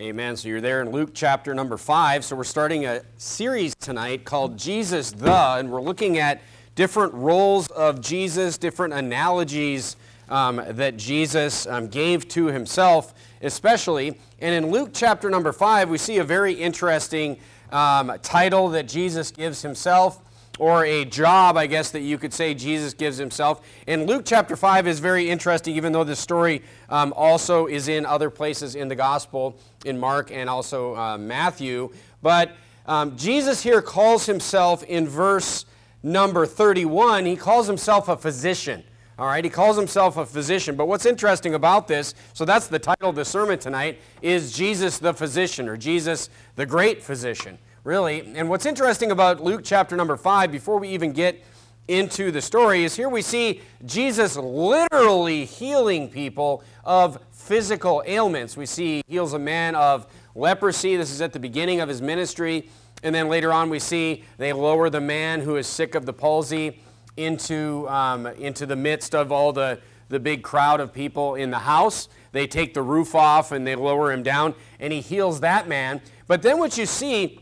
Amen. So you're there in Luke chapter number five. So we're starting a series tonight called Jesus the, and we're looking at different roles of Jesus, different analogies um, that Jesus um, gave to himself, especially. And in Luke chapter number five, we see a very interesting um, title that Jesus gives himself or a job, I guess, that you could say Jesus gives himself. And Luke chapter 5 is very interesting, even though the story um, also is in other places in the gospel, in Mark and also uh, Matthew. But um, Jesus here calls himself in verse number 31, he calls himself a physician. All right, he calls himself a physician. But what's interesting about this, so that's the title of the sermon tonight, is Jesus the physician or Jesus the great physician really. And what's interesting about Luke chapter number 5, before we even get into the story, is here we see Jesus literally healing people of physical ailments. We see he heals a man of leprosy. This is at the beginning of his ministry. And then later on, we see they lower the man who is sick of the palsy into, um, into the midst of all the, the big crowd of people in the house. They take the roof off and they lower him down, and he heals that man. But then what you see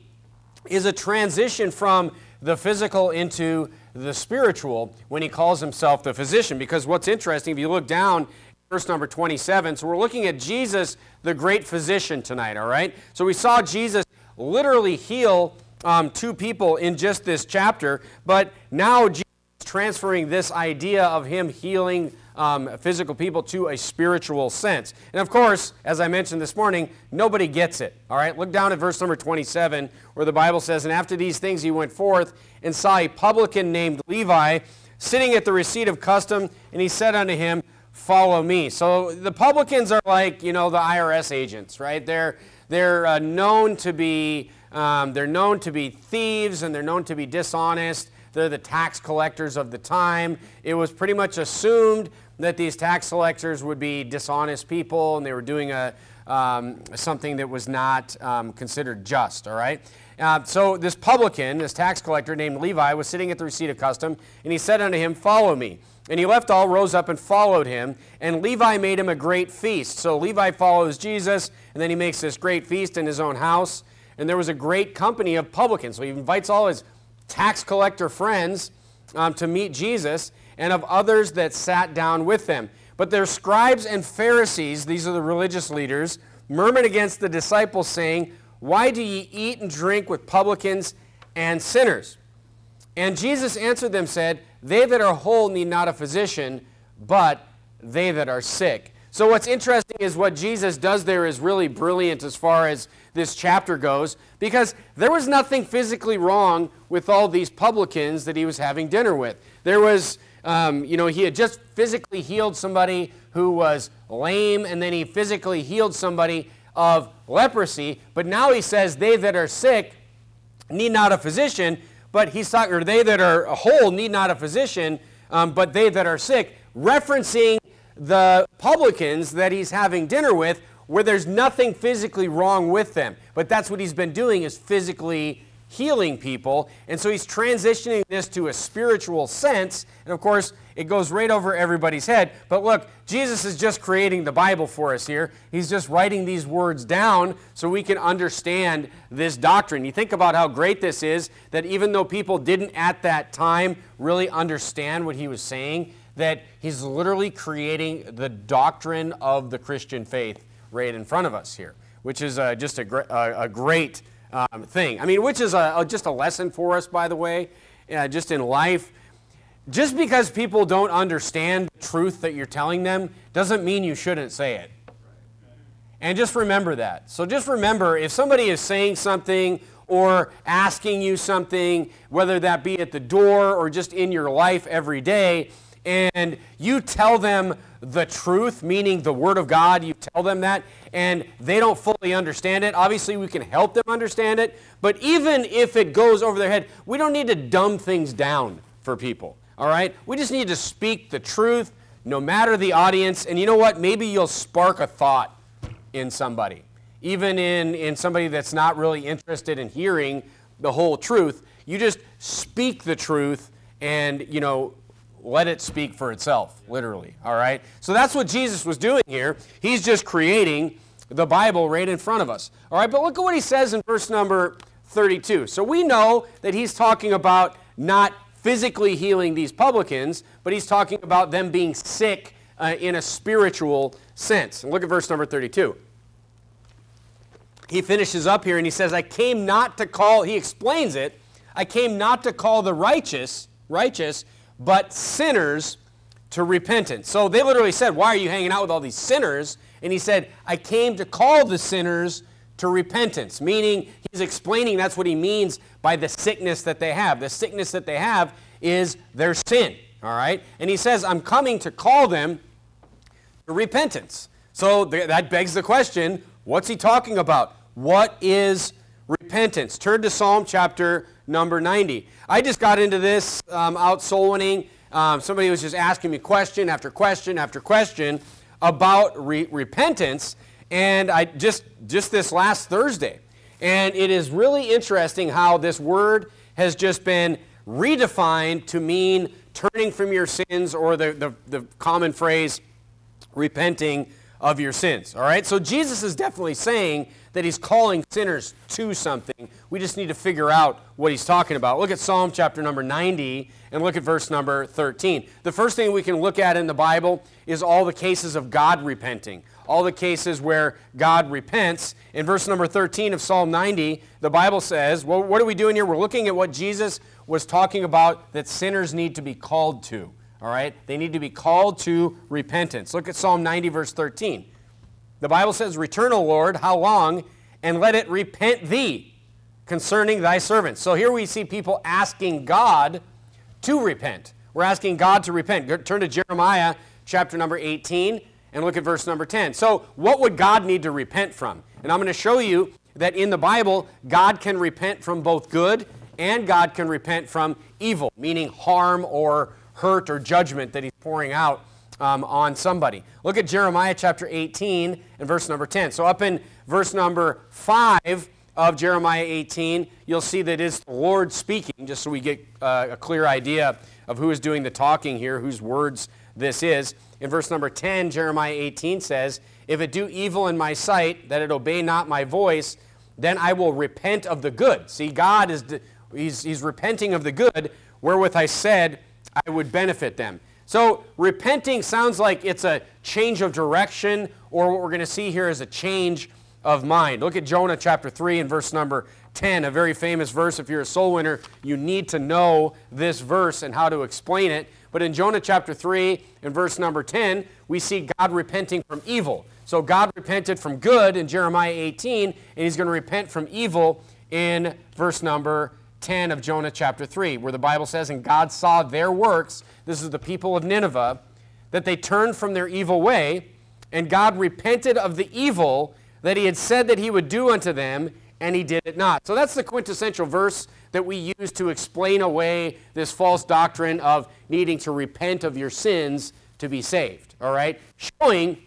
is a transition from the physical into the spiritual when he calls himself the physician. Because what's interesting, if you look down, verse number 27, so we're looking at Jesus, the great physician, tonight, all right? So we saw Jesus literally heal um, two people in just this chapter, but now Jesus is transferring this idea of him healing um, physical people to a spiritual sense. And of course, as I mentioned this morning, nobody gets it. All right, look down at verse number 27, where the Bible says, And after these things he went forth and saw a publican named Levi sitting at the receipt of custom, and he said unto him, Follow me. So the publicans are like, you know, the IRS agents, right? They're, they're uh, known to be. Um, they're known to be thieves and they're known to be dishonest. They're the tax collectors of the time. It was pretty much assumed that these tax collectors would be dishonest people and they were doing a, um, something that was not um, considered just, all right? Uh, so this publican, this tax collector named Levi, was sitting at the receipt of custom, and he said unto him, Follow me. And he left all, rose up, and followed him. And Levi made him a great feast. So Levi follows Jesus, and then he makes this great feast in his own house. And there was a great company of publicans. So he invites all his tax collector friends um, to meet Jesus and of others that sat down with them. But their scribes and Pharisees, these are the religious leaders, murmured against the disciples, saying, Why do ye eat and drink with publicans and sinners? And Jesus answered them, said, They that are whole need not a physician, but they that are sick. So what's interesting is what Jesus does there is really brilliant as far as this chapter goes, because there was nothing physically wrong with all these publicans that he was having dinner with. There was um, you know, he had just physically healed somebody who was lame, and then he physically healed somebody of leprosy. But now he says, They that are sick need not a physician, but he's talking, or they that are whole need not a physician, um, but they that are sick, referencing the publicans that he's having dinner with, where there's nothing physically wrong with them. But that's what he's been doing, is physically healing people. And so he's transitioning this to a spiritual sense. And of course, it goes right over everybody's head. But look, Jesus is just creating the Bible for us here. He's just writing these words down so we can understand this doctrine. You think about how great this is that even though people didn't at that time really understand what he was saying, that he's literally creating the doctrine of the Christian faith right in front of us here, which is uh, just a, gr- a great um, thing. I mean, which is a, a, just a lesson for us, by the way, uh, just in life. Just because people don't understand the truth that you're telling them doesn't mean you shouldn't say it. And just remember that. So just remember if somebody is saying something or asking you something, whether that be at the door or just in your life every day, and you tell them the truth, meaning the Word of God, you tell them that, and they don't fully understand it. Obviously, we can help them understand it, but even if it goes over their head, we don't need to dumb things down for people, all right? We just need to speak the truth, no matter the audience, and you know what? Maybe you'll spark a thought in somebody, even in, in somebody that's not really interested in hearing the whole truth. You just speak the truth and, you know, let it speak for itself, literally. All right? So that's what Jesus was doing here. He's just creating the Bible right in front of us. All right, but look at what he says in verse number 32. So we know that he's talking about not physically healing these publicans, but he's talking about them being sick uh, in a spiritual sense. And look at verse number 32. He finishes up here and he says, I came not to call, he explains it, I came not to call the righteous, righteous, but sinners to repentance. So they literally said, Why are you hanging out with all these sinners? And he said, I came to call the sinners to repentance, meaning he's explaining that's what he means by the sickness that they have. The sickness that they have is their sin, all right? And he says, I'm coming to call them to repentance. So th- that begs the question what's he talking about? What is repentance? Turn to Psalm chapter number 90. I just got into this um, out soul winning. Um, somebody was just asking me question after question after question about re- repentance, and I just just this last Thursday, and it is really interesting how this word has just been redefined to mean turning from your sins, or the, the, the common phrase, repenting of your sins. All right, so Jesus is definitely saying that he's calling sinners to something. We just need to figure out what he's talking about. Look at Psalm chapter number 90 and look at verse number 13. The first thing we can look at in the Bible is all the cases of God repenting, all the cases where God repents. In verse number 13 of Psalm 90, the Bible says, well, what are we doing here? We're looking at what Jesus was talking about that sinners need to be called to. All right? They need to be called to repentance. Look at Psalm 90, verse 13. The Bible says, Return, O Lord, how long? And let it repent thee concerning thy servants. So here we see people asking God to repent. We're asking God to repent. Turn to Jeremiah chapter number 18 and look at verse number 10. So, what would God need to repent from? And I'm going to show you that in the Bible, God can repent from both good and God can repent from evil, meaning harm or hurt or judgment that he's pouring out um, on somebody. Look at Jeremiah chapter 18 and verse number 10. So, up in verse number 5 of Jeremiah 18, you'll see that it's the Lord speaking, just so we get uh, a clear idea of who is doing the talking here, whose words this is. In verse number 10, Jeremiah 18 says, If it do evil in my sight, that it obey not my voice, then I will repent of the good. See, God is, he's, he's repenting of the good, wherewith I said I would benefit them. So repenting sounds like it's a change of direction, or what we're going to see here is a change of mind. Look at Jonah chapter 3 and verse number 10, a very famous verse. If you're a soul winner, you need to know this verse and how to explain it. But in Jonah chapter 3 and verse number 10, we see God repenting from evil. So God repented from good in Jeremiah 18, and he's going to repent from evil in verse number 10 of Jonah chapter 3, where the Bible says, And God saw their works, this is the people of Nineveh, that they turned from their evil way, and God repented of the evil that he had said that he would do unto them, and he did it not. So that's the quintessential verse that we use to explain away this false doctrine of needing to repent of your sins to be saved. All right? Showing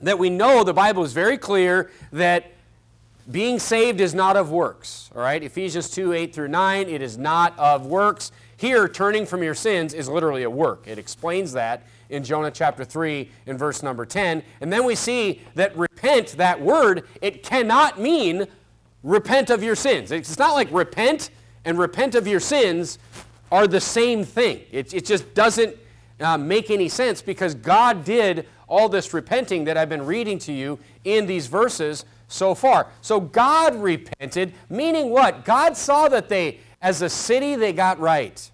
that we know the Bible is very clear that being saved is not of works. All right? Ephesians 2 8 through 9, it is not of works. Here, turning from your sins is literally a work. It explains that in Jonah chapter 3 in verse number 10. And then we see that repent, that word, it cannot mean repent of your sins. It's not like repent and repent of your sins are the same thing. It, it just doesn't uh, make any sense because God did all this repenting that I've been reading to you in these verses so far. So God repented, meaning what? God saw that they, as a city, they got right.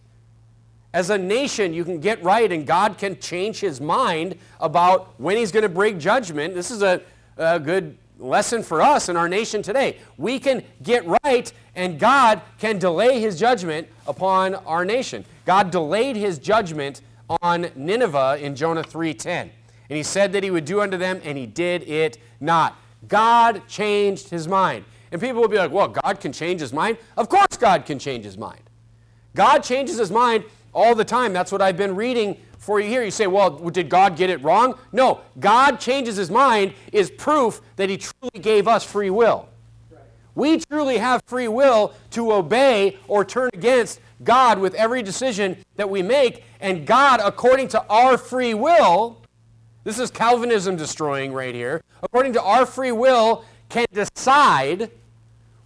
As a nation, you can get right, and God can change his mind about when he's going to bring judgment. This is a, a good lesson for us in our nation today. We can get right, and God can delay his judgment upon our nation. God delayed his judgment on Nineveh in Jonah 3:10. And he said that he would do unto them, and he did it not. God changed his mind. And people will be like, well, God can change his mind? Of course, God can change his mind. God changes his mind all the time. That's what I've been reading for you here. You say, well, did God get it wrong? No. God changes his mind is proof that he truly gave us free will. We truly have free will to obey or turn against God with every decision that we make. And God, according to our free will, This is Calvinism destroying right here. According to our free will, can decide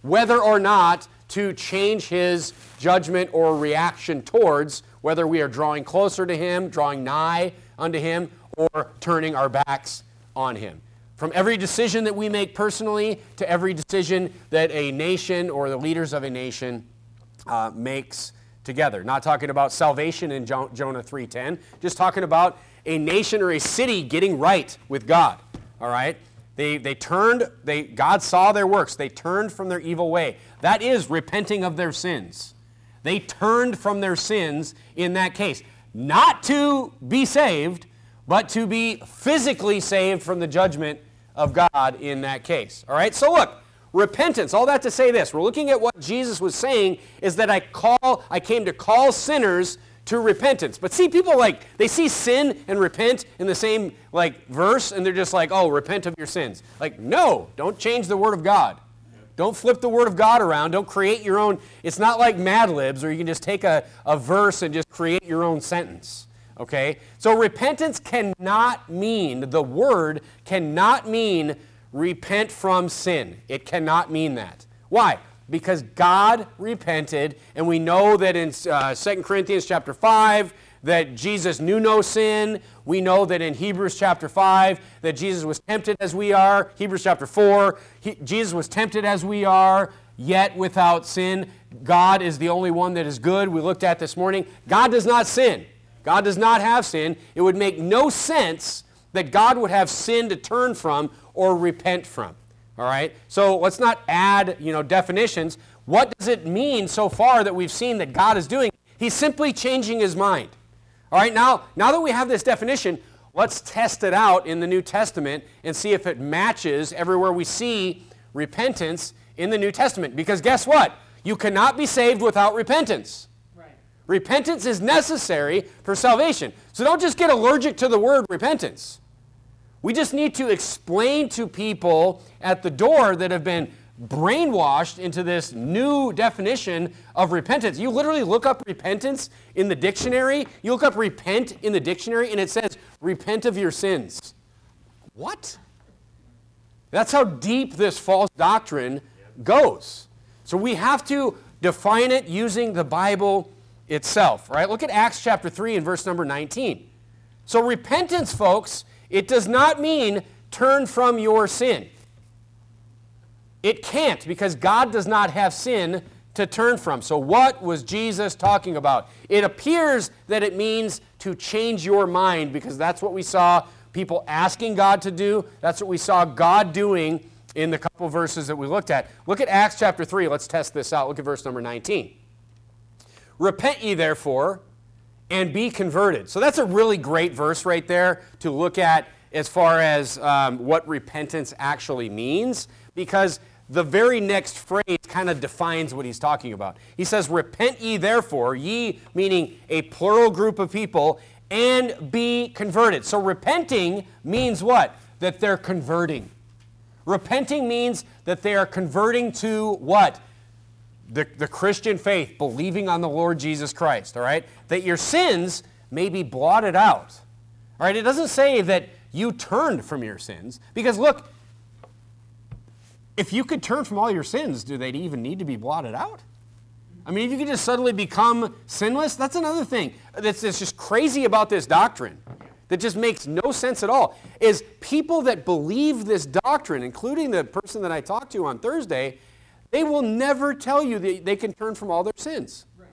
whether or not to change his judgment or reaction towards whether we are drawing closer to him, drawing nigh unto him, or turning our backs on him. From every decision that we make personally to every decision that a nation or the leaders of a nation uh, makes together. Not talking about salvation in jo- Jonah 3:10, just talking about a nation or a city getting right with God. All right? They, they turned, they, God saw their works. They turned from their evil way. That is repenting of their sins. They turned from their sins in that case. Not to be saved, but to be physically saved from the judgment of God in that case. All right? So look, repentance, all that to say this. We're looking at what Jesus was saying is that I call I came to call sinners to repentance. But see people like they see sin and repent in the same like verse and they're just like, "Oh, repent of your sins." Like, no, don't change the word of God. Don't flip the word of God around. Don't create your own. It's not like Mad Libs where you can just take a, a verse and just create your own sentence. Okay? So repentance cannot mean, the word cannot mean repent from sin. It cannot mean that. Why? Because God repented, and we know that in uh, 2 Corinthians chapter 5, that Jesus knew no sin. We know that in Hebrews chapter 5 that Jesus was tempted as we are. Hebrews chapter 4, he, Jesus was tempted as we are, yet without sin. God is the only one that is good. We looked at this morning. God does not sin. God does not have sin. It would make no sense that God would have sin to turn from or repent from. All right? So let's not add, you know, definitions. What does it mean so far that we've seen that God is doing? He's simply changing his mind. All right, now, now that we have this definition, let's test it out in the New Testament and see if it matches everywhere we see repentance in the New Testament. Because guess what? You cannot be saved without repentance. Right. Repentance is necessary for salvation. So don't just get allergic to the word repentance. We just need to explain to people at the door that have been brainwashed into this new definition of repentance. You literally look up repentance in the dictionary, you look up repent in the dictionary, and it says, repent of your sins. What? That's how deep this false doctrine goes. So we have to define it using the Bible itself, right? Look at Acts chapter 3 and verse number 19. So repentance, folks, it does not mean turn from your sin. It can't because God does not have sin to turn from. So, what was Jesus talking about? It appears that it means to change your mind because that's what we saw people asking God to do. That's what we saw God doing in the couple verses that we looked at. Look at Acts chapter 3. Let's test this out. Look at verse number 19. Repent ye therefore and be converted. So, that's a really great verse right there to look at as far as um, what repentance actually means because the very next phrase kind of defines what he's talking about. He says, Repent ye therefore, ye meaning a plural group of people, and be converted. So repenting means what? That they're converting. Repenting means that they are converting to what? The, the Christian faith, believing on the Lord Jesus Christ, all right? That your sins may be blotted out. All right, it doesn't say that you turned from your sins, because look, if you could turn from all your sins, do they even need to be blotted out? I mean, if you could just suddenly become sinless, that's another thing that's, that's just crazy about this doctrine that just makes no sense at all. Is people that believe this doctrine, including the person that I talked to on Thursday, they will never tell you that they can turn from all their sins. Right.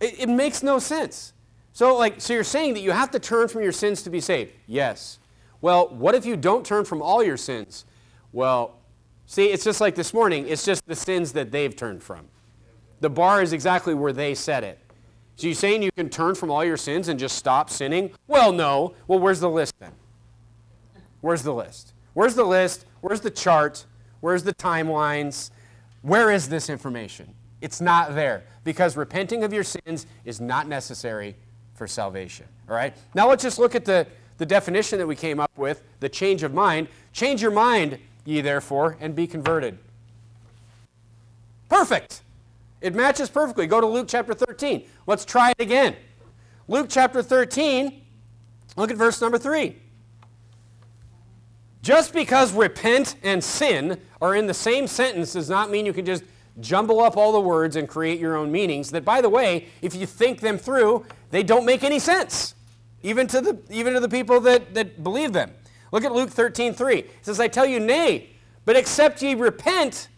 It, it makes no sense. So, like, so you're saying that you have to turn from your sins to be saved? Yes. Well, what if you don't turn from all your sins? Well, see, it's just like this morning, it's just the sins that they've turned from. The bar is exactly where they set it. So you're saying you can turn from all your sins and just stop sinning? Well, no. Well, where's the list then? Where's the list? Where's the list? Where's the chart? Where's the timelines? Where is this information? It's not there because repenting of your sins is not necessary for salvation. All right? Now let's just look at the, the definition that we came up with the change of mind. Change your mind ye therefore, and be converted. Perfect. It matches perfectly. Go to Luke chapter 13. Let's try it again. Luke chapter 13, Look at verse number 3. Just because repent and sin are in the same sentence does not mean you can just jumble up all the words and create your own meanings that, by the way, if you think them through, they don't make any sense, even to the, even to the people that, that believe them. Look at Luke 13, 3. It says, I tell you, nay, but except ye repent,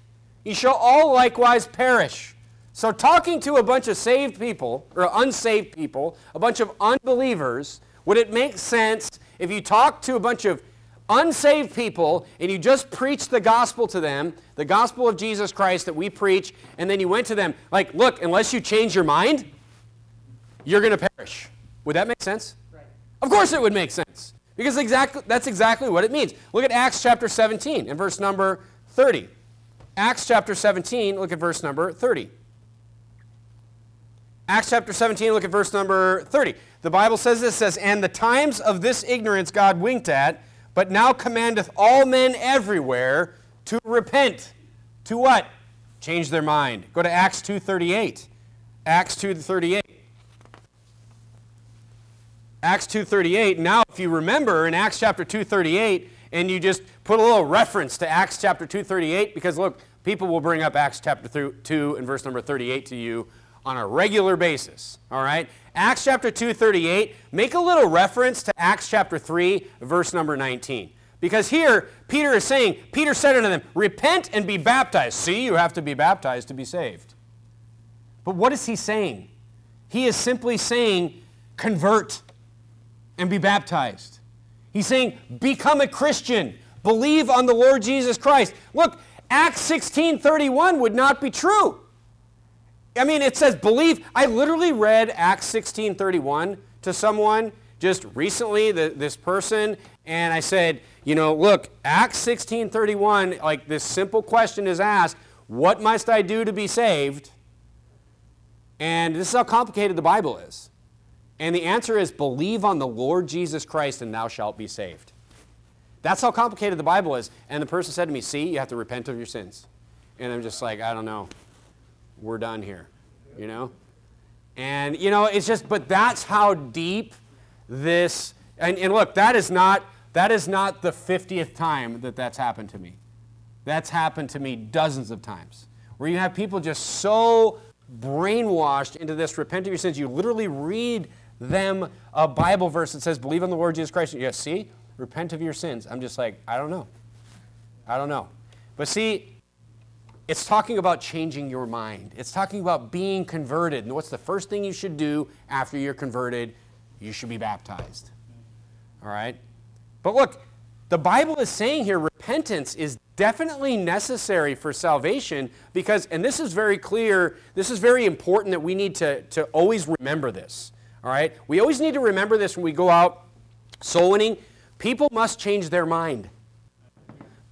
ye shall all likewise perish. So talking to a bunch of saved people, or unsaved people, a bunch of unbelievers, would it make sense if you talk to a bunch of unsaved people and you just preach the gospel to them, the gospel of Jesus Christ that we preach, and then you went to them, like, look, unless you change your mind, you're going to perish. Would that make sense? Right. Of course it would make sense. Because exactly, that's exactly what it means. Look at Acts chapter 17 and verse number 30. Acts chapter 17, look at verse number 30. Acts chapter 17, look at verse number 30. The Bible says this, says, And the times of this ignorance God winked at, but now commandeth all men everywhere to repent. To what? Change their mind. Go to Acts 2.38. Acts 2.38. Acts 2.38. Now, if you remember in Acts chapter 2.38, and you just put a little reference to Acts chapter 2.38, because look, people will bring up Acts chapter 2 and verse number 38 to you on a regular basis. All right? Acts chapter 2, 38, make a little reference to Acts chapter 3, verse number 19. Because here, Peter is saying, Peter said unto them, Repent and be baptized. See, you have to be baptized to be saved. But what is he saying? He is simply saying, Convert and be baptized. He's saying, Become a Christian. Believe on the Lord Jesus Christ. Look, Acts 16 31 would not be true. I mean, it says believe. I literally read Acts 16:31 to someone just recently, the, this person, and I said, you know, look, Acts 16:31, like this simple question is asked, what must I do to be saved? And this is how complicated the Bible is. And the answer is believe on the Lord Jesus Christ and thou shalt be saved. That's how complicated the Bible is. And the person said to me, see, you have to repent of your sins. And I'm just like, I don't know we're done here, you know? And, you know, it's just, but that's how deep this, and, and look, that is not, that is not the 50th time that that's happened to me. That's happened to me dozens of times. Where you have people just so brainwashed into this repent of your sins, you literally read them a Bible verse that says, believe on the Lord Jesus Christ. Yes, see, repent of your sins. I'm just like, I don't know. I don't know. But see, it's talking about changing your mind. It's talking about being converted. And what's the first thing you should do after you're converted? You should be baptized. All right? But look, the Bible is saying here repentance is definitely necessary for salvation because, and this is very clear, this is very important that we need to, to always remember this. All right? We always need to remember this when we go out soul winning. People must change their mind.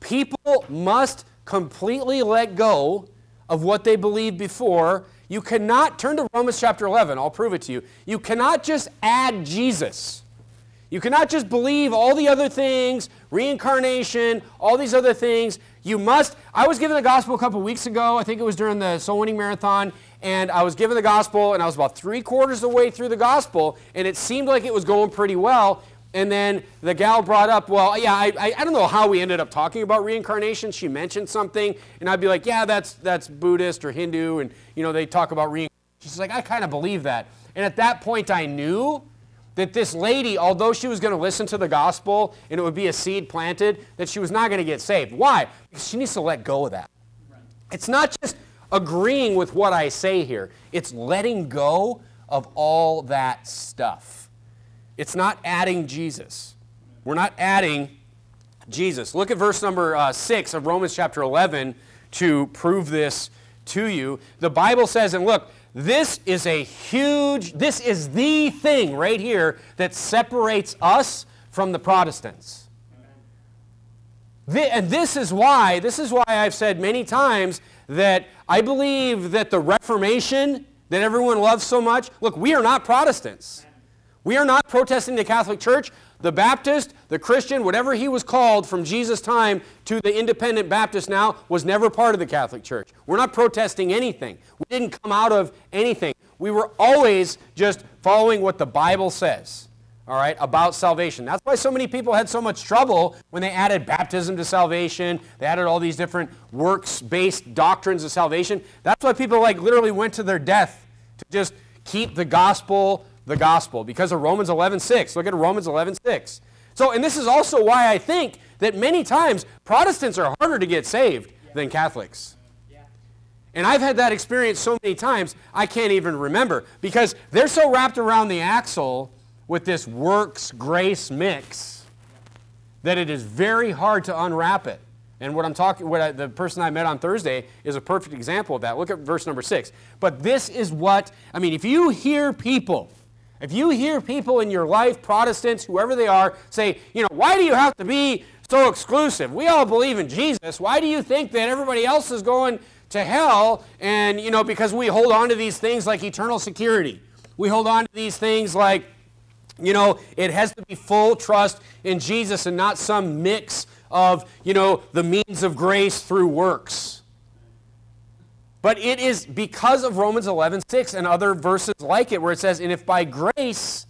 People must completely let go of what they believed before. You cannot, turn to Romans chapter 11, I'll prove it to you. You cannot just add Jesus. You cannot just believe all the other things, reincarnation, all these other things. You must. I was given the gospel a couple weeks ago. I think it was during the soul winning marathon. And I was given the gospel, and I was about three quarters of the way through the gospel, and it seemed like it was going pretty well. And then the gal brought up, well, yeah, I, I, I, don't know how we ended up talking about reincarnation. She mentioned something, and I'd be like, yeah, that's, that's Buddhist or Hindu, and, you know, they talk about reincarnation. She's like, I kind of believe that. And at that point, I knew that this lady, although she was going to listen to the gospel and it would be a seed planted, that she was not going to get saved. Why? Because she needs to let go of that. Right. It's not just agreeing with what I say here, it's letting go of all that stuff. It's not adding Jesus. We're not adding Jesus. Look at verse number uh, 6 of Romans chapter 11 to prove this to you. The Bible says, and look, this is a huge, this is the thing right here that separates us from the Protestants. The, and this is why, this is why I've said many times that I believe that the Reformation that everyone loves so much, look, we are not Protestants. We are not protesting the Catholic Church. The Baptist, the Christian, whatever he was called from Jesus' time to the independent Baptist now, was never part of the Catholic Church. We're not protesting anything. We didn't come out of anything. We were always just following what the Bible says. all right, about salvation. That's why so many people had so much trouble when they added baptism to salvation. They added all these different works-based doctrines of salvation. That's why people like literally went to their death to just keep the gospel the gospel because of Romans 11:6. Look at Romans 11:6. So, and this is also why I think that many times Protestants are harder to get saved than Catholics. And I've had that experience so many times, I can't even remember because they're so wrapped around the axle with this works grace mix that it is very hard to unwrap it. And what I'm talking, what I, the person I met on Thursday is a perfect example of that. Look at verse number six. But this is what, I mean, if you hear people, if you hear people in your life, Protestants, whoever they are, say, you know, why do you have to be so exclusive? We all believe in Jesus. Why do you think that everybody else is going to hell? And, you know, because we hold on to these things like eternal security. We hold on to these things like you know, it has to be full trust in Jesus and not some mix of, you know, the means of grace through works. But it is because of Romans 11, 6 and other verses like it where it says, and if by grace,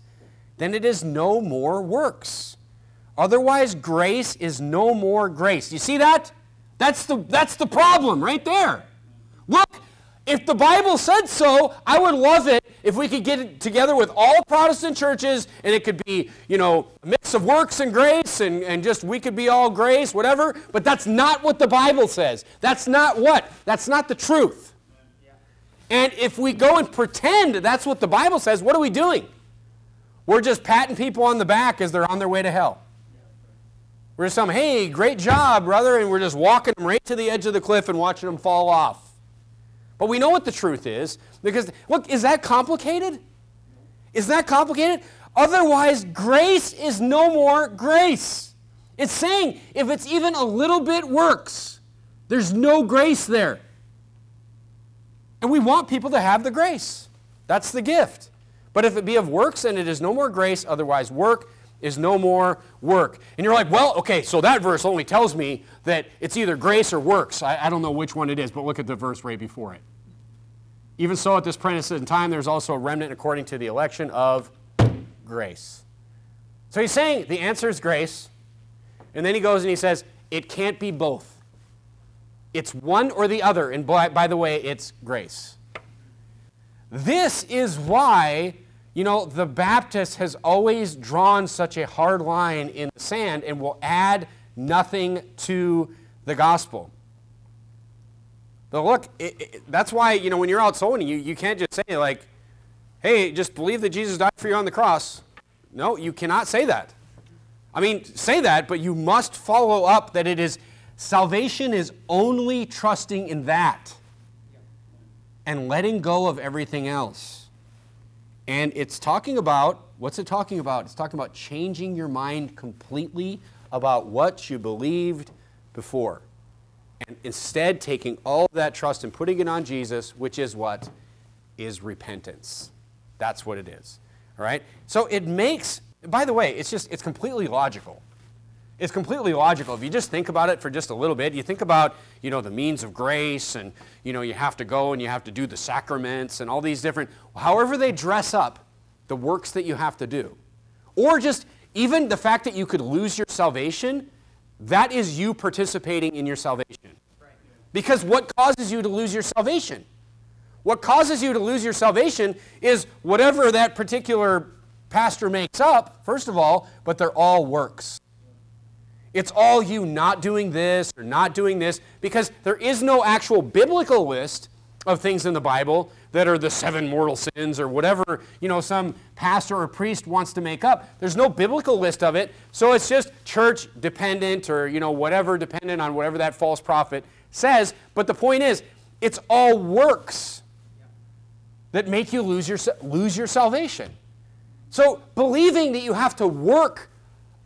then it is no more works. Otherwise, grace is no more grace. You see that? That's the, that's the problem right there. Look, if the Bible said so, I would love it if we could get together with all Protestant churches and it could be, you know, a mix of works and grace and, and just we could be all grace, whatever. But that's not what the Bible says. That's not what? That's not the truth. And if we go and pretend that's what the Bible says, what are we doing? We're just patting people on the back as they're on their way to hell. We're just saying, hey, great job, brother, and we're just walking them right to the edge of the cliff and watching them fall off. But we know what the truth is because, look, is that complicated? Is that complicated? Otherwise, grace is no more grace. It's saying if it's even a little bit works, there's no grace there. And we want people to have the grace. That's the gift. But if it be of works, and it is no more grace, otherwise, work is no more work. And you're like, well, okay, so that verse only tells me that it's either grace or works. I, I don't know which one it is, but look at the verse right before it. Even so, at this present time, there's also a remnant according to the election of grace. So he's saying the answer is grace. And then he goes and he says, it can't be both. It's one or the other. And by, by the way, it's grace. This is why you know, the Baptist has always drawn such a hard line in the sand and will add nothing to the gospel. But look, it, it, that's why, you know, when you're out soul you, you can't just say, like, hey, just believe that Jesus died for you on the cross. No, you cannot say that. I mean, say that, but you must follow up that it is salvation is only trusting in that and letting go of everything else. And it's talking about, what's it talking about? It's talking about changing your mind completely about what you believed before. And instead taking all that trust and putting it on Jesus, which is what? Is repentance. That's what it is. All right? So it makes, by the way, it's just, it's completely logical. It's completely logical. If you just think about it for just a little bit, you think about, you know, the means of grace and, you know, you have to go and you have to do the sacraments and all these different, however they dress up the works that you have to do. Or just even the fact that you could lose your salvation, that is you participating in your salvation. Because what causes you to lose your salvation? What causes you to lose your salvation is whatever that particular pastor makes up, first of all, but they're all works. It's all you not doing this or not doing this because there is no actual biblical list of things in the Bible that are the seven mortal sins or whatever, you know, some pastor or priest wants to make up. There's no biblical list of it. So it's just church dependent or, you know, whatever dependent on whatever that false prophet says. But the point is, it's all works that make you lose your, lose your salvation. So believing that you have to work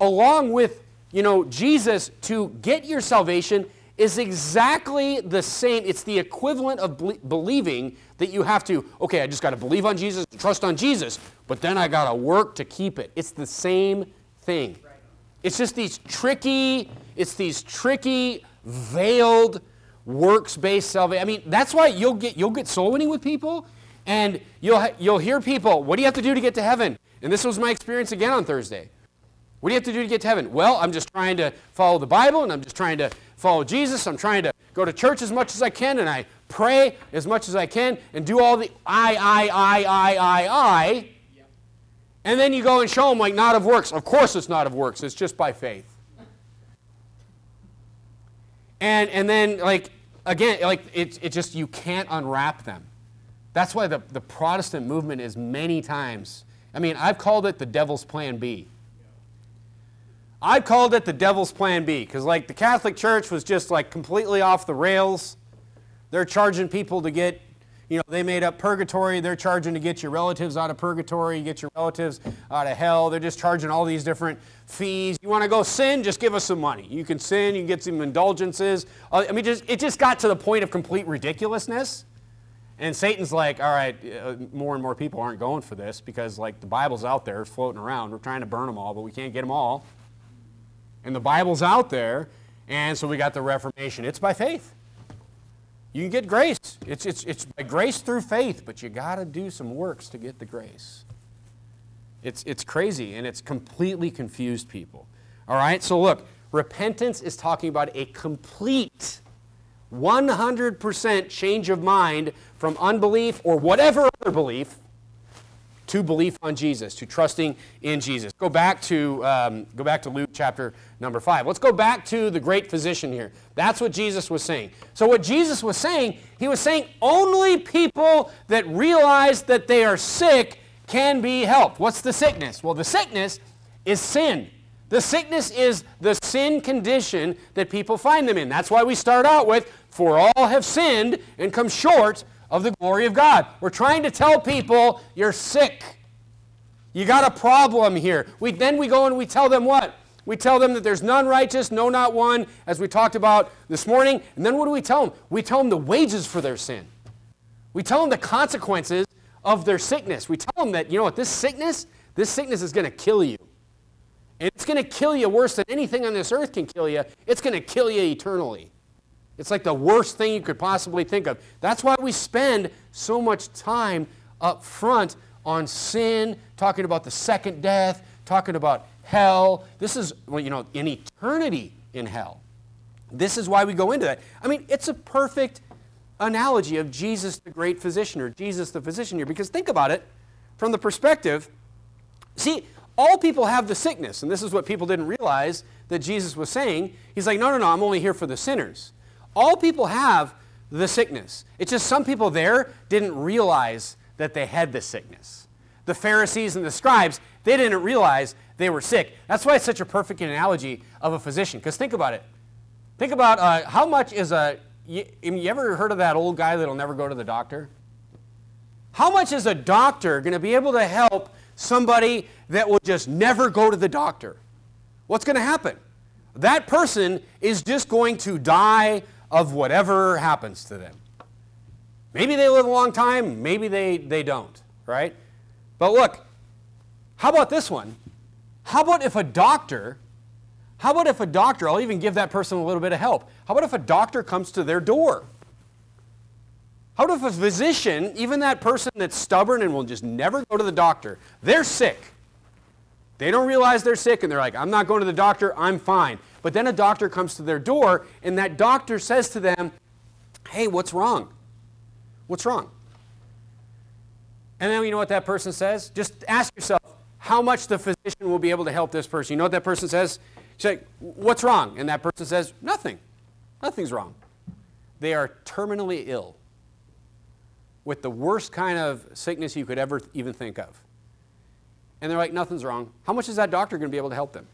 along with you know, Jesus to get your salvation is exactly the same. It's the equivalent of believing that you have to, okay, I just got to believe on Jesus, trust on Jesus, but then I got to work to keep it. It's the same thing. It's just these tricky, it's these tricky, veiled, works-based salvation. I mean, that's why you'll get you'll get soul winning with people, and you'll you'll hear people, what do you have to do to get to heaven? And this was my experience again on Thursday. What do you have to do to get to heaven? Well, I'm just trying to follow the Bible and I'm just trying to follow Jesus. I'm trying to go to church as much as I can and I pray as much as I can and do all the I, I, I, I, I, I. And then you go and show them like not of works. Of course it's not of works. It's just by faith. And, and then like again, like it, it just, you can't unwrap them. That's why the, the Protestant movement is many times, I mean, I've called it the devil's plan B. I've called it the devil's plan B because, like, the Catholic Church was just like completely off the rails. They're charging people to get, you know, they made up purgatory. They're charging to get your relatives out of purgatory, get your relatives out of hell. They're just charging all these different fees. You want to go sin? Just give us some money. You can sin. You can get some indulgences. Uh, I mean, just, it just got to the point of complete ridiculousness. And Satan's like, all right, uh, more and more people aren't going for this because, like, the Bible's out there floating around. We're trying to burn them all, but we can't get them all. And the Bible's out there, and so we got the Reformation. It's by faith. You can get grace. It's, it's, it's by grace through faith, but you got to do some works to get the grace. It's, it's crazy, and it's completely confused people. All right, so look, repentance is talking about a complete 100% change of mind from unbelief or whatever other belief to belief on Jesus, to trusting in Jesus. Go back to, um, go back to Luke chapter number 5. Let's go back to the great physician here. That's what Jesus was saying. So what Jesus was saying, he was saying only people that realize that they are sick can be helped. What's the sickness? Well, the sickness is sin. The sickness is the sin condition that people find them in. That's why we start out with, for all have sinned and come short of the glory of God. We're trying to tell people you're sick. You got a problem here. We, then we go and we tell them what? We tell them that there's none righteous, no, not one, as we talked about this morning. And then what do we tell them? We tell them the wages for their sin. We tell them the consequences of their sickness. We tell them that, you know what, this sickness, this sickness is going to kill you. And it's going to kill you worse than anything on this earth can kill you. It's going to kill you eternally. It's like the worst thing you could possibly think of. That's why we spend so much time up front on sin, talking about the second death, talking about hell. This is, well, you know, in eternity in hell. This is why we go into that. I mean, it's a perfect analogy of Jesus the great physician or Jesus the physician here because think about it from the perspective. See, all people have the sickness, and this is what people didn't realize that Jesus was saying. He's like, no, no, no, I'm only here for the sinners. All people have the sickness. It's just some people there didn't realize that they had the sickness. The Pharisees and the scribes, they didn't realize they were sick. That's why it's such a perfect analogy of a physician. Because think about it. Think about uh, how much is a. You, you ever heard of that old guy that'll never go to the doctor? How much is a doctor going to be able to help somebody that will just never go to the doctor? What's going to happen? That person is just going to die of whatever happens to them. Maybe they live a long time, maybe they, they don't, right? But look, how about this one? How about if a doctor, how about if a doctor, I'll even give that person a little bit of help. How about if a doctor comes to their door? How about if a physician, even that person that's stubborn and will just never go to the doctor, they're sick. They don't realize they're sick and they're like, I'm not going to the doctor, I'm fine. But then a doctor comes to their door and that doctor says to them, Hey, what's wrong? What's wrong? And then you know what that person says? Just ask yourself how much the physician will be able to help this person. You know what that person says? You say, What's wrong? And that person says, Nothing. Nothing's wrong. They are terminally ill with the worst kind of sickness you could ever even think of. And they're like, Nothing's wrong. How much is that doctor going to be able to help them?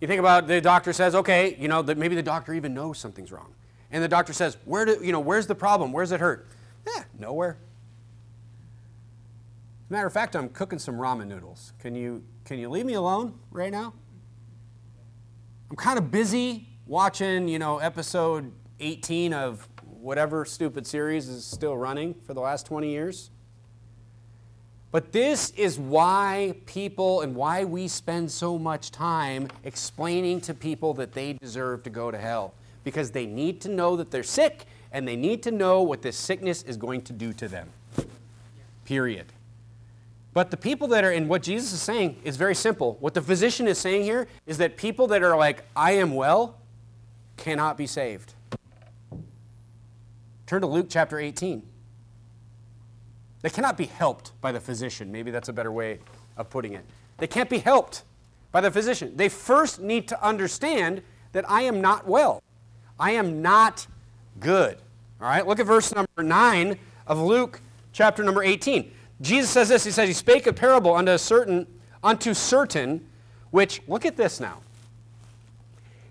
You think about the doctor says, okay, you know, that maybe the doctor even knows something's wrong. And the doctor says, where do, you know, where's the problem? Where's it hurt? Eh, nowhere. As a matter of fact, I'm cooking some ramen noodles. Can you, can you leave me alone right now? I'm kind of busy watching, you know, episode 18 of whatever stupid series is still running for the last 20 years. But this is why people and why we spend so much time explaining to people that they deserve to go to hell. Because they need to know that they're sick and they need to know what this sickness is going to do to them. Period. But the people that are, and what Jesus is saying is very simple. What the physician is saying here is that people that are like, I am well, cannot be saved. Turn to Luke chapter 18. They cannot be helped by the physician. Maybe that's a better way of putting it. They can't be helped by the physician. They first need to understand that I am not well. I am not good. All right, look at verse number 9 of Luke chapter number 18. Jesus says this, he says, He spake a parable unto certain, unto certain, which, look at this now.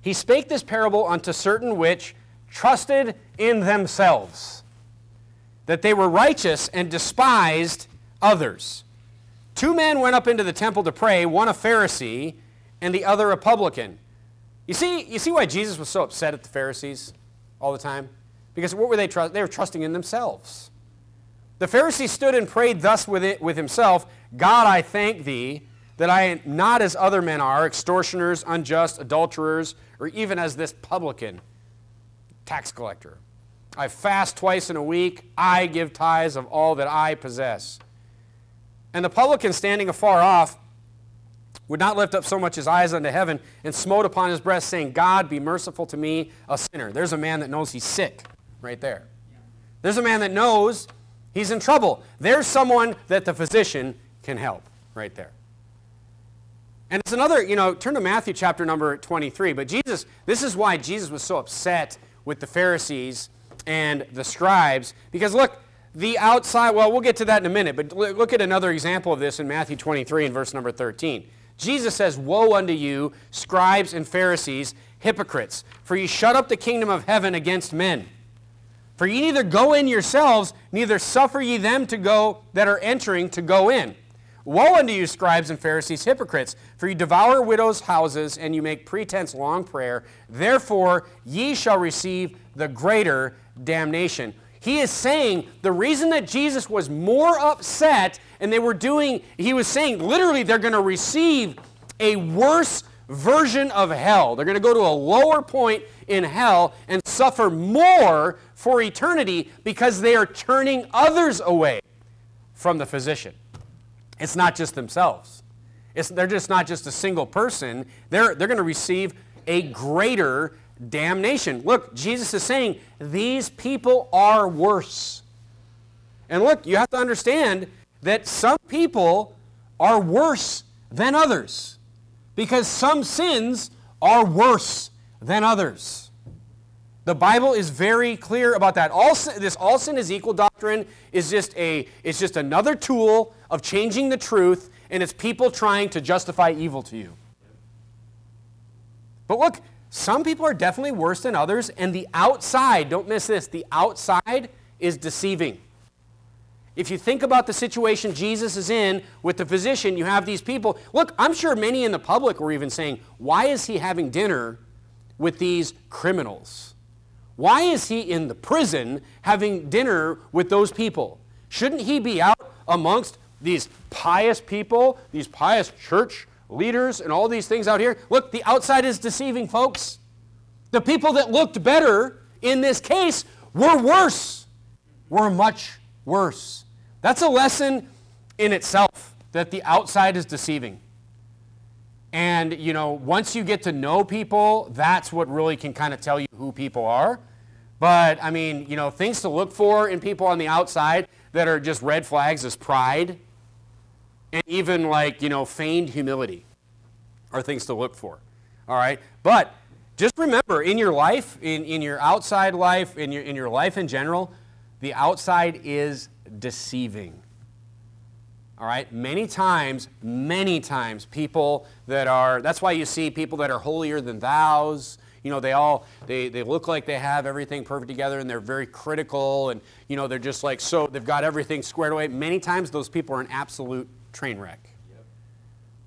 He spake this parable unto certain which trusted in themselves, that they were righteous and despised others. Two men went up into the temple to pray, one a Pharisee and the other a publican. You see, you see why Jesus was so upset at the Pharisees all the time? Because what were they trust? They were trusting in themselves. The Pharisee stood and prayed thus with, it, with himself God, I thank thee that I am not as other men are, extortioners, unjust, adulterers, or even as this publican, tax collector. I fast twice in a week. I give tithes of all that I possess. And the publican, standing afar off, would not lift up so much his eyes unto heaven and smote upon his breast, saying, God, be merciful to me, a sinner. There's a man that knows he's sick right there. There's a man that knows he's in trouble. There's someone that the physician can help right there. And it's another, you know, turn to Matthew chapter number 23. But Jesus, this is why Jesus was so upset with the Pharisees and the scribes. Because look, the outside, well, we'll get to that in a minute, but look at another example of this in Matthew 23 and verse number 13. Jesus says, Woe unto you, scribes and Pharisees, hypocrites, for ye shut up the kingdom of heaven against men. For ye neither go in yourselves, neither suffer ye them to go that are entering to go in. Woe unto you, scribes and Pharisees, hypocrites, for ye devour widows' houses, and you make pretense long prayer. Therefore ye shall receive the greater damnation. He is saying the reason that Jesus was more upset and they were doing, he was saying literally they're going to receive a worse version of hell. They're going to go to a lower point in hell and suffer more for eternity because they are turning others away from the physician. It's not just themselves. It's, they're just not just a single person. They're, they're going to receive a greater damnation. Look, Jesus is saying these people are worse. And look, you have to understand that some people are worse than others because some sins are worse than others. The Bible is very clear about that. All sin, this all sin is equal doctrine is just a it's just another tool of changing the truth and it's people trying to justify evil to you. But look, some people are definitely worse than others and the outside, don't miss this, the outside is deceiving. If you think about the situation Jesus is in with the physician, you have these people. Look, I'm sure many in the public were even saying, why is he having dinner with these criminals? Why is he in the prison having dinner with those people? Shouldn't he be out amongst these pious people, these pious church leaders, and all these things out here? Look, the outside is deceiving, folks. The people that looked better in this case were worse, were much worse. That's a lesson in itself that the outside is deceiving. And, you know, once you get to know people, that's what really can kind of tell you who people are. But, I mean, you know, things to look for in people on the outside that are just red flags is pride and even like, you know, feigned humility are things to look for. All right? But just remember in your life, in, in your outside life, in your, in your life in general, the outside is deceiving. All right? Many times, many times, people that are, that's why you see people that are holier than thous. You know, they all, they, they look like they have everything perfect together and they're very critical and, you know, they're just like, so they've got everything squared away. Many times those people are an absolute train wreck.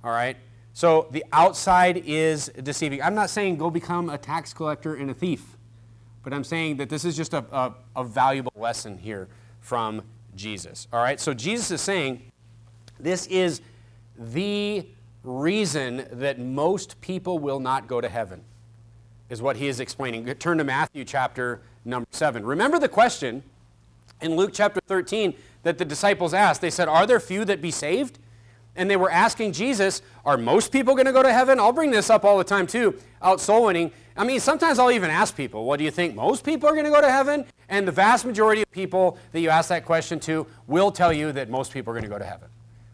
All right? So the outside is deceiving. I'm not saying go become a tax collector and a thief, but I'm saying that this is just a, a, a valuable lesson here from Jesus. All right, so Jesus is saying this is the reason that most people will not go to heaven, is what he is explaining. Turn to Matthew chapter number 7. Remember the question in Luke chapter 13 that the disciples asked. They said, Are there few that be saved? and they were asking Jesus, Are most people going to go to heaven? I'll bring this up all the time too, out soul winning. I mean, sometimes I'll even ask people, What do you think? Most people are going to go to heaven? And the vast majority of people that you ask that question to will tell you that most people are going to go to heaven.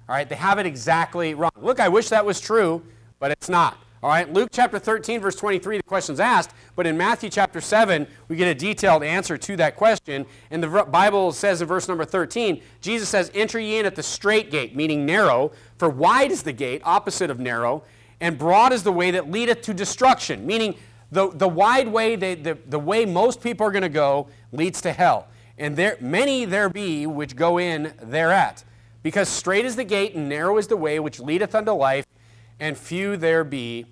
All right, they have it exactly wrong. Look, I wish that was true, but it's not. All right, Luke chapter 13, verse 23, the question's asked, but in Matthew chapter 7, we get a detailed answer to that question. And the Bible says in verse number 13, Jesus says, Enter ye in at the strait gate, meaning narrow, for wide is the gate, opposite of narrow, and broad is the way that leadeth to destruction, meaning the, the wide way, the, the, the way most people are going to go, leads to hell. And there, many there be which go in thereat. Because strait is the gate, and narrow is the way which leadeth unto life, and few there be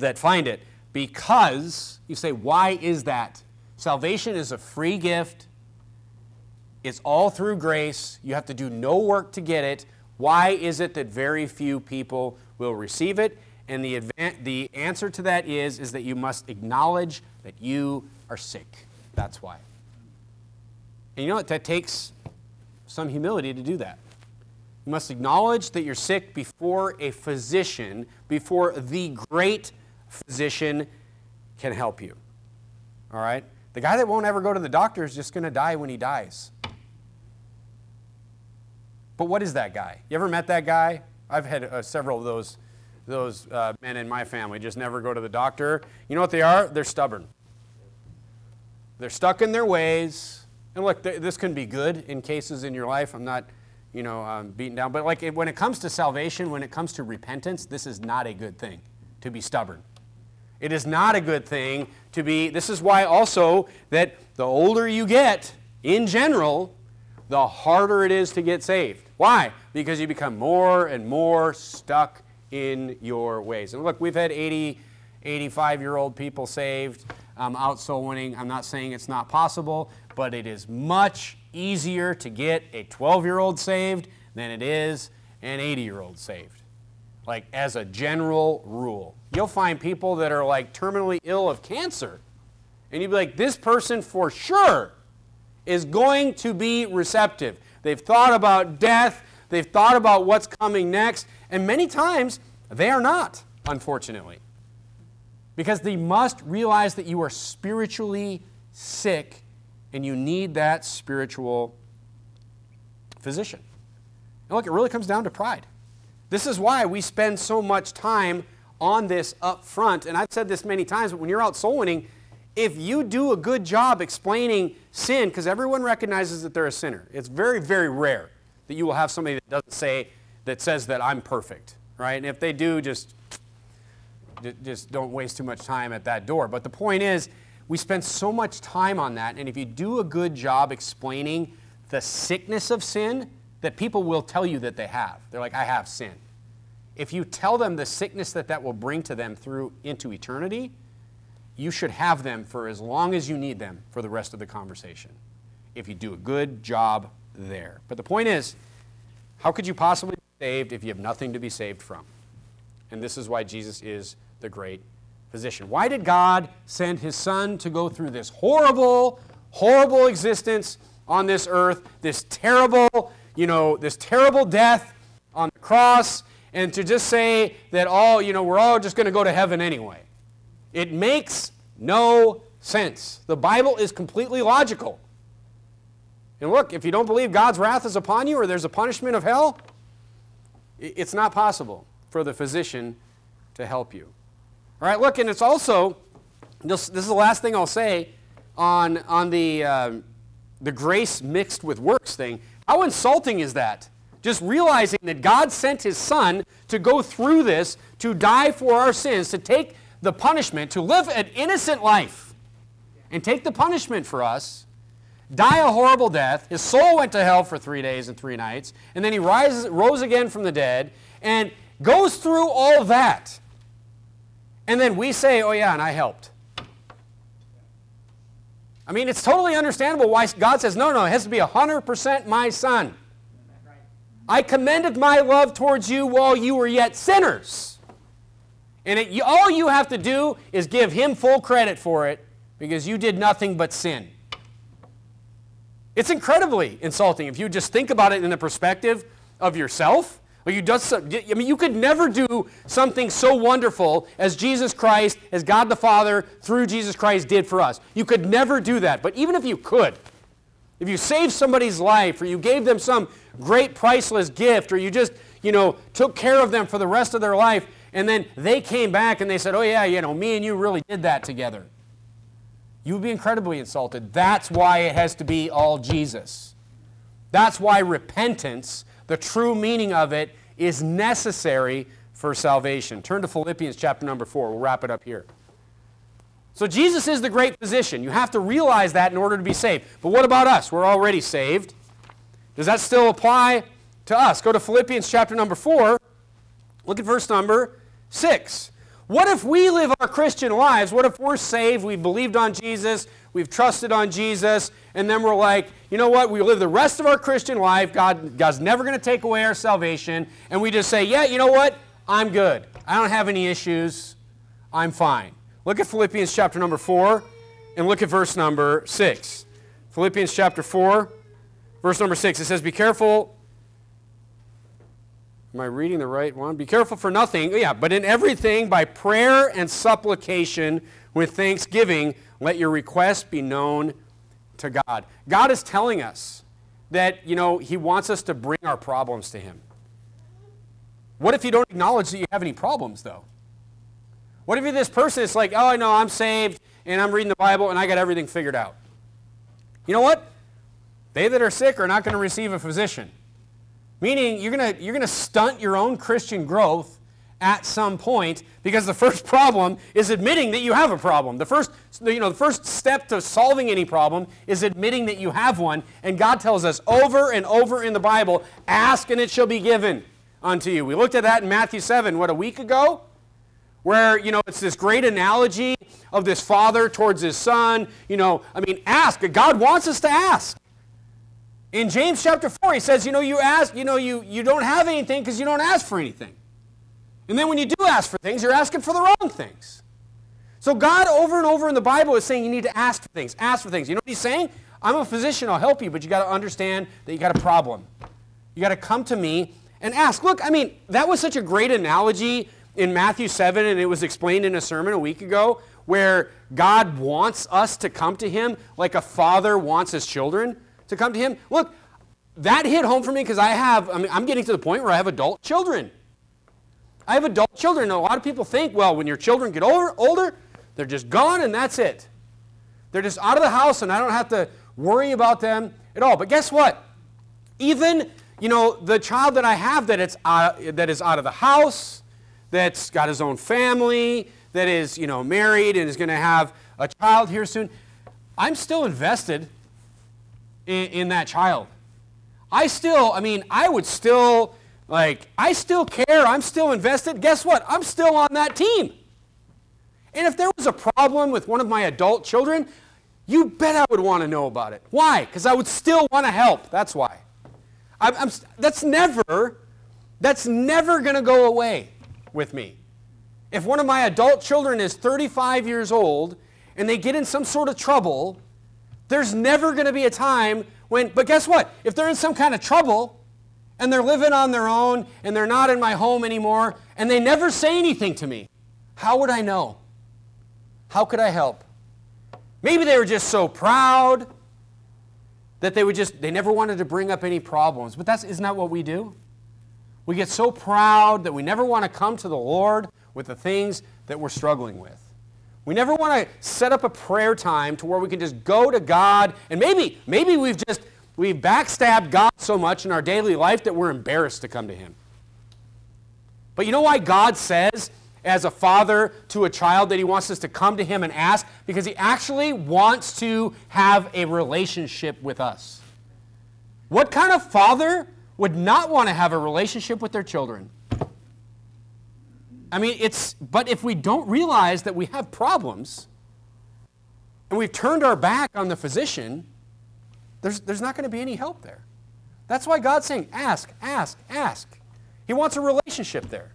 that find it. Because, you say, why is that? Salvation is a free gift. It's all through grace. You have to do no work to get it. Why is it that very few people will receive it? And the, the answer to that is, is that you must acknowledge that you are sick. That's why. And you know what? That takes some humility to do that. You must acknowledge that you're sick before a physician, before the great physician can help you. All right? The guy that won't ever go to the doctor is just going to die when he dies. But what is that guy? You ever met that guy? I've had uh, several of those, those uh, men in my family just never go to the doctor. You know what they are? They're stubborn. They're stuck in their ways. And look, th this can be good in cases in your life. I'm not you know, um, beaten down. But like it, when it comes to salvation, when it comes to repentance, this is not a good thing to be stubborn. It is not a good thing to be. This is why also that the older you get, in general, the harder it is to get saved. Why? Because you become more and more stuck in your ways. And look, we've had 80, 85 year old people saved um, out soul winning. I'm not saying it's not possible, but it is much easier to get a 12 year old saved than it is an 80 year old saved. Like, as a general rule, you'll find people that are like terminally ill of cancer, and you'd be like, this person for sure is going to be receptive. They've thought about death, they've thought about what's coming next, and many times they are not, unfortunately. Because they must realize that you are spiritually sick and you need that spiritual physician. And look, it really comes down to pride. This is why we spend so much time on this up front. And I've said this many times, but when you're out soul winning, if you do a good job explaining sin, because everyone recognizes that they're a sinner, it's very, very rare that you will have somebody that doesn't say, that says that I'm perfect, right? And if they do, just, just don't waste too much time at that door. But the point is, we spend so much time on that, and if you do a good job explaining the sickness of sin, that people will tell you that they have. They're like, I have sin. If you tell them the sickness that that will bring to them through into eternity, you should have them for as long as you need them for the rest of the conversation. If you do a good job there. But the point is, how could you possibly be saved if you have nothing to be saved from? And this is why Jesus is the great physician. Why did God send his son to go through this horrible, horrible existence on this earth, this terrible, you know, this terrible death on the cross, and to just say that all, you know, we're all just going to go to heaven anyway? It makes no sense. The Bible is completely logical. And look, if you don't believe God's wrath is upon you or there's a punishment of hell, it's not possible for the physician to help you. All right, look, and it's also, this, this is the last thing I'll say on, on the, uh, the grace mixed with works thing. How insulting is that? Just realizing that God sent his son to go through this, to die for our sins, to take the punishment, to live an innocent life, and take the punishment for us, die a horrible death. His soul went to hell for three days and three nights, and then he rises, rose again from the dead, and goes through all that. And then we say, oh, yeah, and I helped. I mean, it's totally understandable why God says, no, no, it has to be 100% my son. I commended my love towards you while you were yet sinners. And it, all you have to do is give him full credit for it because you did nothing but sin. It's incredibly insulting if you just think about it in the perspective of yourself. Or you does some, I mean, you could never do something so wonderful as Jesus Christ, as God the Father, through Jesus Christ did for us. You could never do that. But even if you could, if you saved somebody's life, or you gave them some great priceless gift, or you just, you know, took care of them for the rest of their life, and then they came back and they said, oh yeah, you know, me and you really did that together. You would be incredibly insulted. That's why it has to be all Jesus. That's why repentance the true meaning of it is necessary for salvation. Turn to Philippians chapter number 4. We'll wrap it up here. So Jesus is the great physician. You have to realize that in order to be saved. But what about us? We're already saved. Does that still apply to us? Go to Philippians chapter number 4. Look at verse number 6. What if we live our Christian lives? What if we're saved, we've believed on Jesus, we've trusted on Jesus, and then we're like, you know what? We live the rest of our Christian life. God, God's never going to take away our salvation. And we just say, yeah, you know what? I'm good. I don't have any issues. I'm fine. Look at Philippians chapter number 4 and look at verse number 6. Philippians chapter 4, verse number 6. It says, Be careful. Am I reading the right one? Be careful for nothing. Yeah, but in everything, by prayer and supplication with thanksgiving, let your requests be known to God. God is telling us that, you know, He wants us to bring our problems to Him. What if you don't acknowledge that you have any problems, though? What if you're this person that's like, oh, I know, I'm saved, and I'm reading the Bible, and I got everything figured out? You know what? They that are sick are not going to receive a physician. Meaning, you're going to you're going to stunt your own Christian growth at some point because the first problem is admitting that you have a problem. The first, you know, the first step to solving any problem is admitting that you have one. And God tells us over and over in the Bible, ask and it shall be given unto you. We looked at that in Matthew 7, what, a week ago? Where, you know, it's this great analogy of this father towards his son. You know, I mean, ask. God wants us to ask. In James chapter 4, he says, you know, you ask, you know, you, you don't have anything because you don't ask for anything. And then when you do ask for things, you're asking for the wrong things. So God over and over in the Bible is saying you need to ask for things, ask for things. You know what he's saying? I'm a physician, I'll help you, but you got to understand that you got a problem. You got to come to me and ask. Look, I mean, that was such a great analogy in Matthew 7, and it was explained in a sermon a week ago, where God wants us to come to him like a father wants his children to come to him. Look, that hit home for me because I have, I mean, I'm getting to the point where I have adult children. I have adult children, and a lot of people think, well, when your children get older, older, they're just gone and that's it. They're just out of the house and I don't have to worry about them at all. But guess what? Even, you know, the child that I have that, it's, uh, that is out of the house, that's got his own family, that is, you know, married and is going to have a child here soon, I'm still invested in, in that child. I still, I mean, I would still like, I still care. I'm still invested. Guess what? I'm still on that team. And if there was a problem with one of my adult children, you bet I would want to know about it. Why? Because I would still want to help. That's why. I'm, I'm, that's never, that's never going to go away with me. If one of my adult children is 35 years old and they get in some sort of trouble, there's never going to be a time when, but guess what? If they're in some kind of trouble, and they're living on their own and they're not in my home anymore and they never say anything to me. How would I know? How could I help? Maybe they were just so proud that they would just they never wanted to bring up any problems. But that's isn't that what we do? We get so proud that we never want to come to the Lord with the things that we're struggling with. We never want to set up a prayer time to where we can just go to God and maybe maybe we've just We've backstabbed God so much in our daily life that we're embarrassed to come to Him. But you know why God says, as a father to a child, that He wants us to come to Him and ask? Because He actually wants to have a relationship with us. What kind of father would not want to have a relationship with their children? I mean, it's, but if we don't realize that we have problems and we've turned our back on the physician, there's, there's not going to be any help there. That's why God's saying, ask, ask, ask. He wants a relationship there.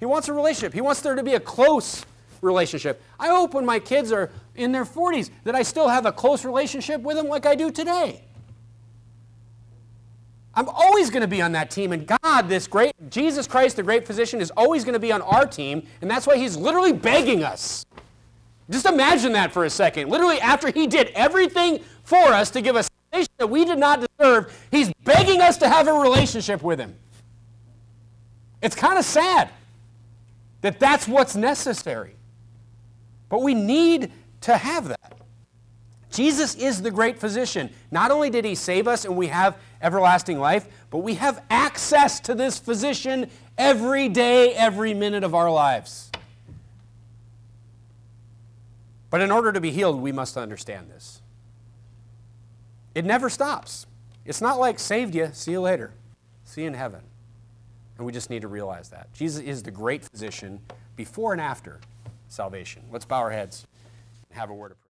He wants a relationship. He wants there to be a close relationship. I hope when my kids are in their 40s that I still have a close relationship with them like I do today. I'm always going to be on that team. And God, this great, Jesus Christ, the great physician, is always going to be on our team. And that's why he's literally begging us. Just imagine that for a second. Literally, after he did everything for us to give us salvation that we did not deserve, he's begging us to have a relationship with him. It's kind of sad that that's what's necessary. But we need to have that. Jesus is the great physician. Not only did he save us and we have everlasting life, but we have access to this physician every day, every minute of our lives. But in order to be healed, we must understand this. It never stops. It's not like saved you, see you later, see you in heaven. And we just need to realize that. Jesus is the great physician before and after salvation. Let's bow our heads and have a word of prayer.